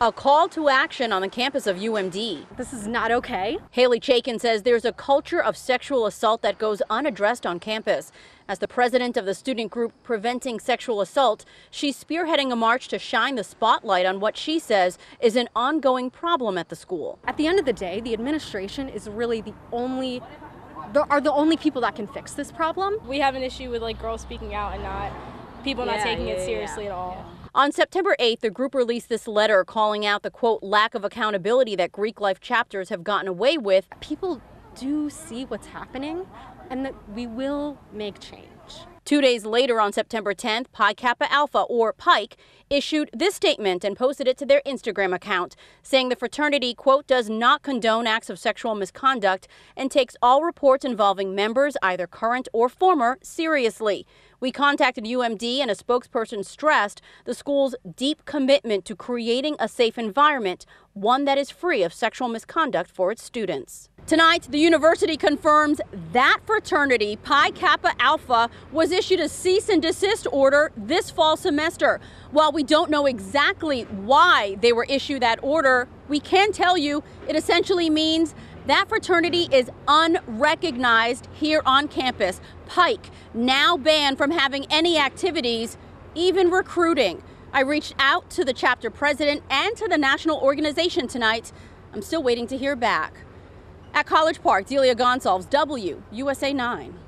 A call to action on the campus of UMD. This is not okay. Haley Chaikin says there's a culture of sexual assault that goes unaddressed on campus. As the president of the student group Preventing Sexual Assault, she's spearheading a march to shine the spotlight on what she says is an ongoing problem at the school. At the end of the day, the administration is really the only are the only people that can fix this problem. We have an issue with like girls speaking out and not people not taking yeah, it seriously yeah. at all. On September 8th, the group released this letter calling out the quote lack of accountability that Greek life chapters have gotten away with. People do see what's happening and that we will make change. Two days later, on September 10th, Pi Kappa Alpha, or Pike, issued this statement and posted it to their Instagram account, saying the fraternity, quote, does not condone acts of sexual misconduct and takes all reports involving members, either current or former, seriously. We contacted UMD, and a spokesperson stressed the school's deep commitment to creating a safe environment, one that is free of sexual misconduct for its students. Tonight, the university confirms that fraternity, Pi Kappa Alpha, was issued a cease and desist order this fall semester. While we don't know exactly why they were issued that order, we can tell you it essentially means that fraternity is unrecognized here on campus. Pike, now banned from having any activities, even recruiting. I reached out to the chapter president and to the national organization tonight. I'm still waiting to hear back. At College Park, Delia Goncalves, WUSA 9.